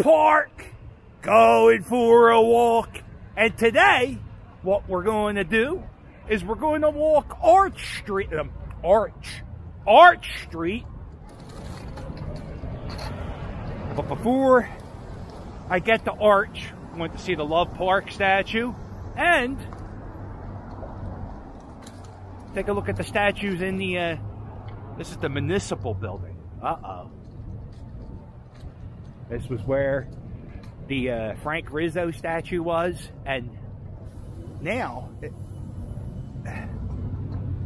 Park, going for a walk. And today, what we're going to do is we're going to walk Arch Street, um, Arch, Arch Street. But before I get to Arch, I went to see the Love Park statue and take a look at the statues in the, uh, this is the municipal building. Uh-oh. This was where the uh, Frank Rizzo statue was, and now it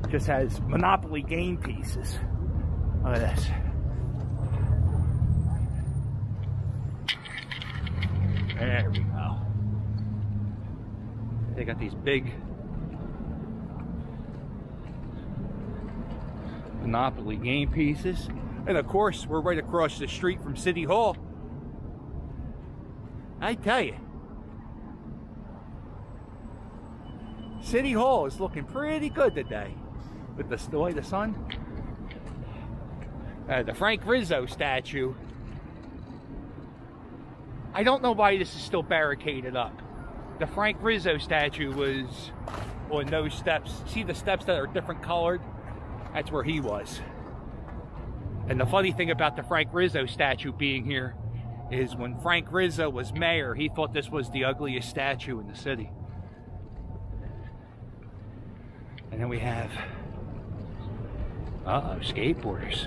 just has Monopoly game pieces. Look at this. There we go. They got these big Monopoly game pieces. And of course, we're right across the street from City Hall. I tell you, City Hall is looking pretty good today with the, the way the sun. Uh, the Frank Rizzo statue. I don't know why this is still barricaded up. The Frank Rizzo statue was on those steps. See the steps that are different colored? That's where he was. And the funny thing about the Frank Rizzo statue being here is when Frank Rizzo was mayor, he thought this was the ugliest statue in the city. And then we have, uh-oh, skateboarders.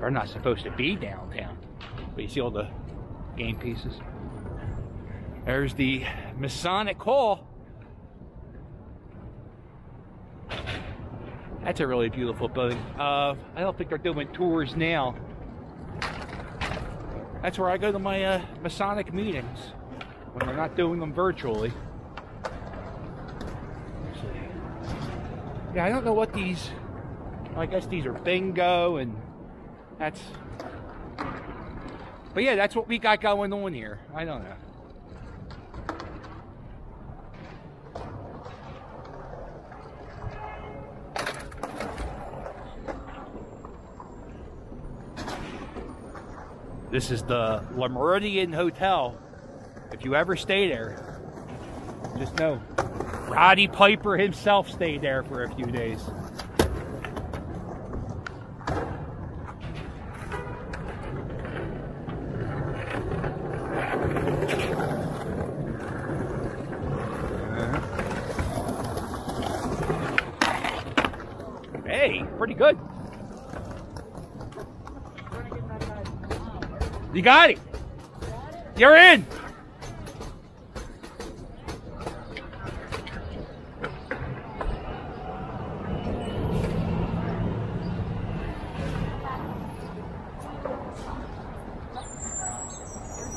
They're not supposed to be downtown. But you see all the game pieces. There's the Masonic Hall. That's a really beautiful building. Uh, I don't think they're doing tours now. That's where I go to my uh, Masonic meetings when they're not doing them virtually. Yeah, I don't know what these. I guess these are bingo, and that's. But yeah, that's what we got going on here. I don't know. This is the Le Meridien Hotel. If you ever stay there, just know Roddy Piper himself stayed there for a few days. Hey, pretty good. You got it. You're in.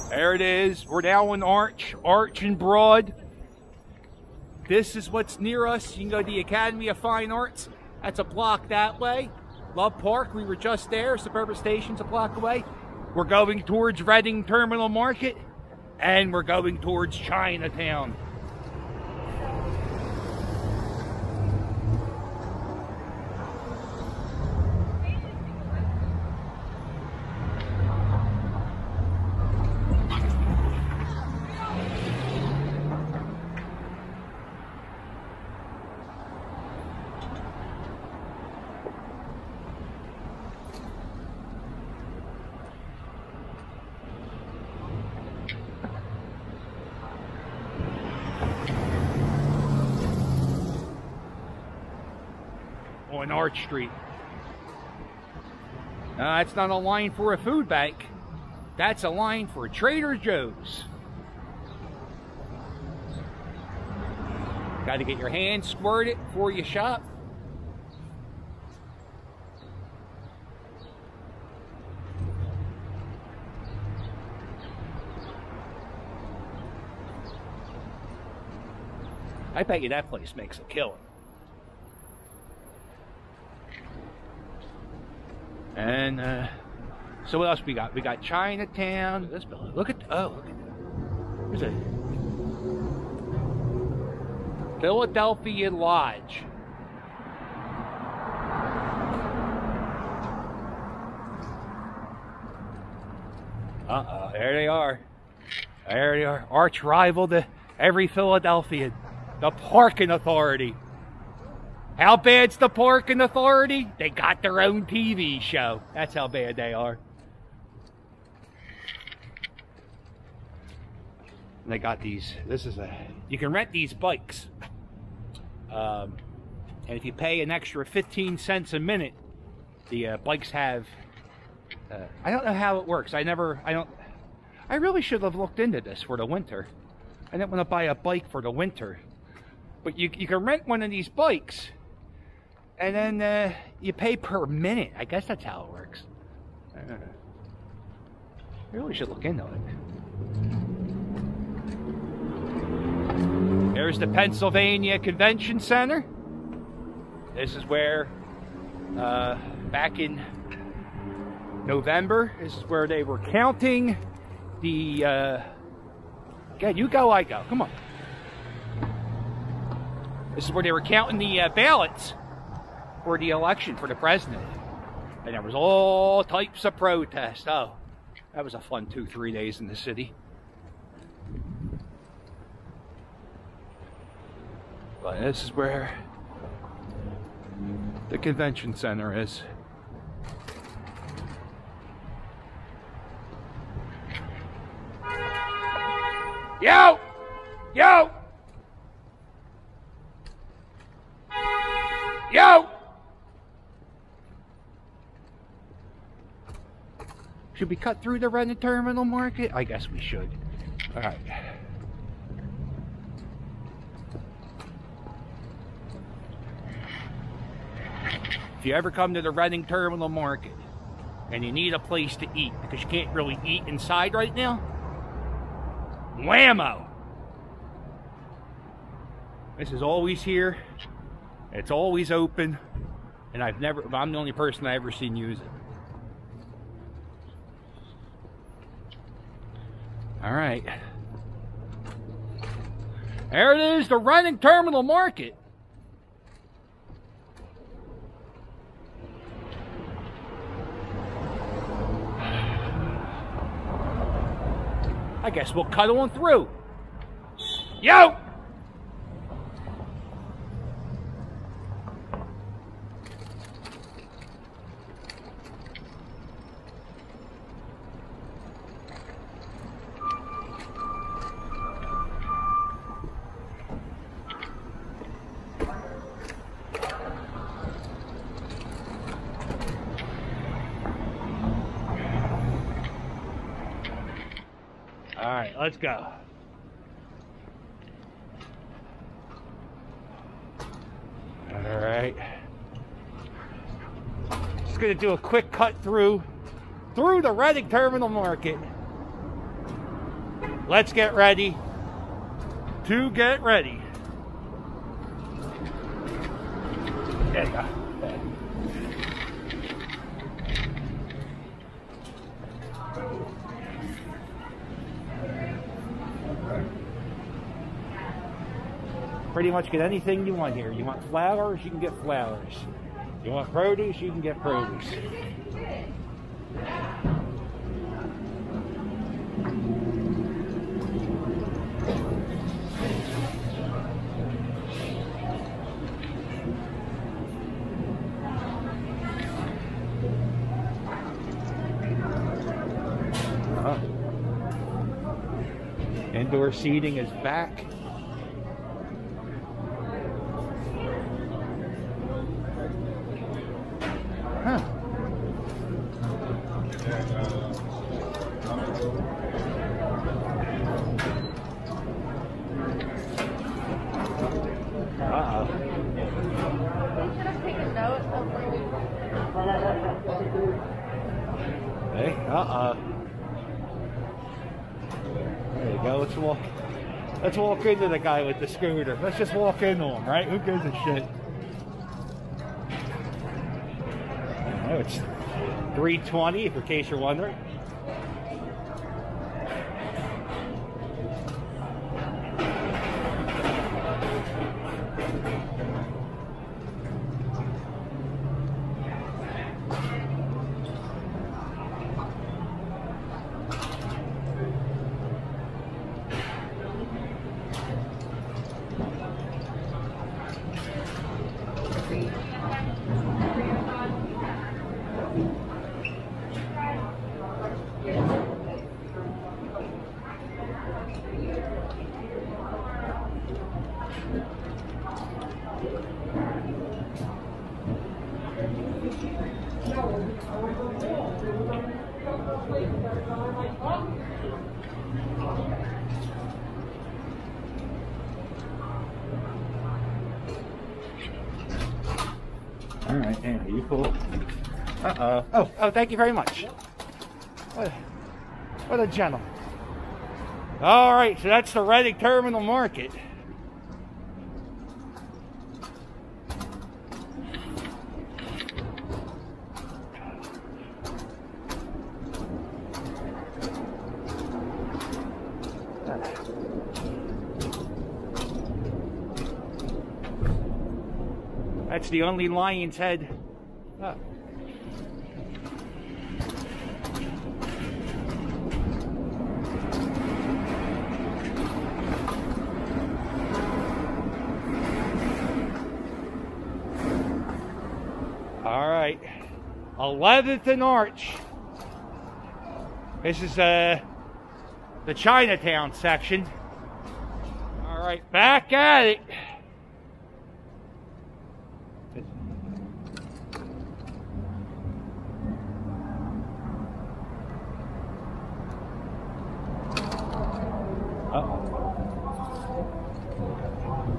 There it is. We're now in Arch, Arch and Broad. This is what's near us. You can go to the Academy of Fine Arts. That's a block that way. Love Park, we were just there. Suburban Station's a block away. We're going towards Reading Terminal Market, and we're going towards Chinatown. On Arch Street. Uh, that's not a line for a food bank. That's a line for Trader Joe's. Got to get your hands squirted before you shop. I bet you that place makes a killing. And uh, so what else we got? We got Chinatown. This building. Look at oh, look at There's a Philadelphia Lodge. Uh-oh, there they are. There they are. Arch rival to every Philadelphian. The Parking Authority. How bad's the Parking Authority? They got their own TV show. That's how bad they are. And they got these. This is a. You can rent these bikes. Um, and if you pay an extra 15 cents a minute, the uh, bikes have. Uh, I don't know how it works. I never. I don't. I really should have looked into this for the winter. I didn't want to buy a bike for the winter. But you, you can rent one of these bikes and then uh, you pay per minute. I guess that's how it works. I don't know. Really should look into it. There's the Pennsylvania Convention Center. This is where, uh, back in November, this is where they were counting the. Uh, you go, I go. Come on. This is where they were counting the uh, ballots for the election for the president. And there was all types of protests. Oh, that was a fun two, three days in the city. But this is where the convention center is. Yo! Yo! Should we cut through the Reading terminal market? I guess we should. All right. If you ever come to the Reading Terminal Market and you need a place to eat because you can't really eat inside right now, whammo! This is always here. It's always open. And I've never, I'm the only person I've ever seen use it. All right. There it is, the Reading terminal market. I guess we'll cut on through. Yo! Let's go. All right. Just gonna do a quick cut through through the Reading Terminal Market. Let's get ready to get ready. There you go. Pretty much get anything you want here. You want flowers, you can get flowers. You want produce, you can get produce. Uh-huh. Indoor seating is back. Uh-huh. Uh-uh. Let's walk Let's walk into the guy with the scooter. Let's just walk into him, right? Who gives a shit? Oh, it's 320, in case you're wondering. All right, Andy, you cool? Uh-oh. Oh, oh, thank you very much. What a, what a gentleman. All right, so that's the Reading Terminal Market. That's the only lion's head. Oh. All right, 11th and Arch. This is uh, the Chinatown section. All right, back at it.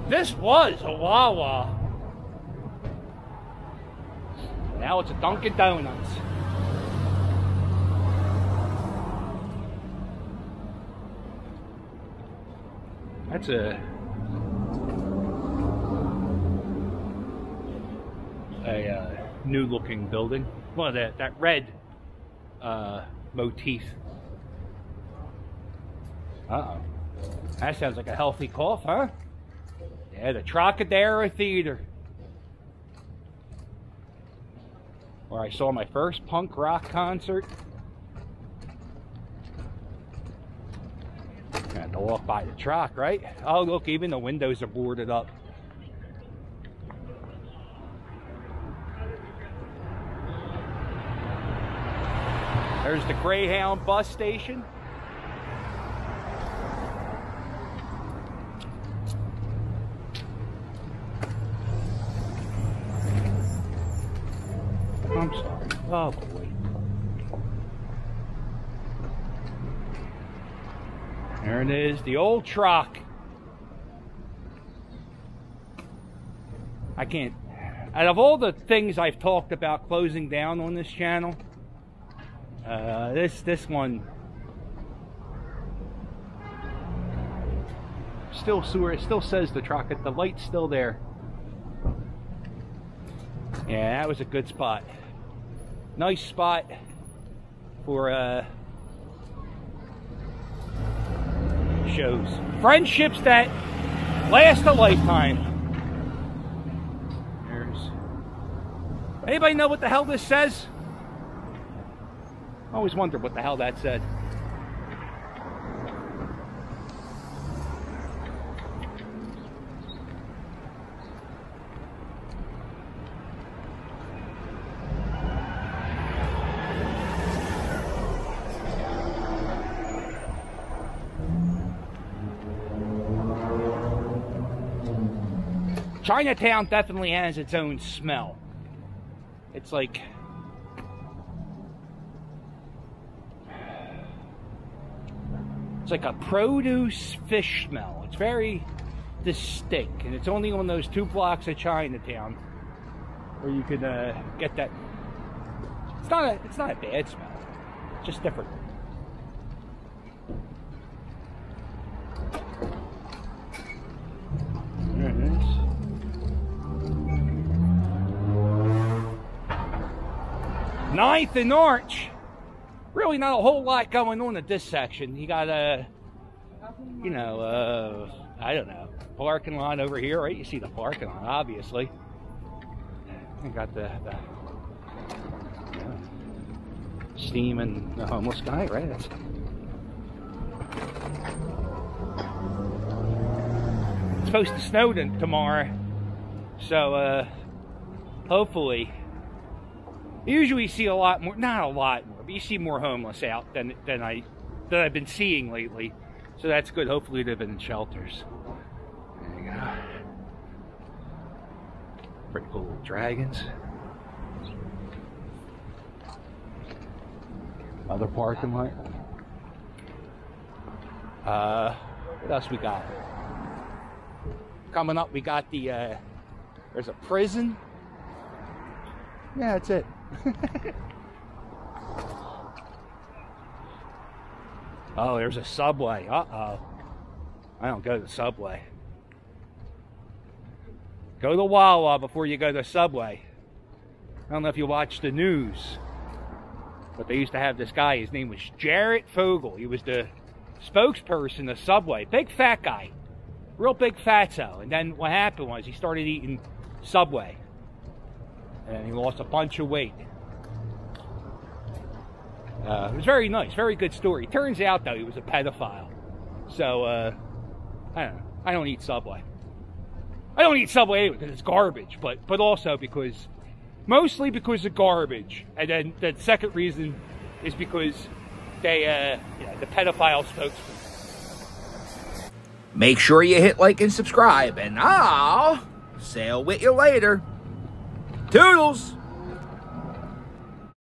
This was a Wawa. Now it's a Dunkin' Donuts. That's a a uh, new looking building. Well, that that red uh, motif. Uh oh. That sounds like a healthy cough, huh? Yeah, the Trocadero Theater. Where I saw my first punk rock concert. I had to walk by the Troc, right? Oh, look, even the windows are boarded up. There's the Greyhound bus station. I'm There it is, the old Troc. I can't. Out of all the things I've talked about closing down on this channel, uh, this this one still sewer. It still says the Troc. The light's still there. Yeah, that was a good spot. Nice spot for uh, shows. Friendships that last a lifetime. There's. Anybody know what the hell this says? I always wonder what the hell that said. Chinatown definitely has its own smell. It's like it's like a produce fish smell. It's very distinct, and it's only on those two blocks of Chinatown where you can uh, get that. It's not a it's not a bad smell. It's just different. Ninth and Arch. Really not a whole lot going on at this section. You got a, you know, uh, I don't know, parking lot over here, right? You see the parking lot, obviously. You got the, the steam and the homeless guy, right? That's, it's supposed to snow tomorrow, so uh, hopefully usually see a lot more, not a lot more, but you see more homeless out than, than, I, than I've been seeing lately. So that's good. Hopefully they've been in shelters. There you go. Pretty cool little dragons. Other parking lot. Uh, what else we got? Coming up, we got the, uh, there's a prison. Yeah, that's it. oh, there's a subway. Uh-oh. I don't go to the subway. Go to Wawa before you go to the Subway. I don't know if you watch the news, but they used to have this guy. His name was Jared Fogle. He was the spokesperson of Subway. Big fat guy. Real big fatso. And then what happened was he started eating Subway. And he lost a bunch of weight. Uh, it was very nice, very good story. Turns out, though, he was a pedophile. So, uh, I don't know. I don't eat Subway. I don't eat Subway anyway because it's garbage, but but also because mostly because of garbage, and then the second reason is because they uh, you know, the pedophile spokesman. Make sure you hit like and subscribe, and I'll sail with you later. Toodles!